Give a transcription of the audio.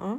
Huh?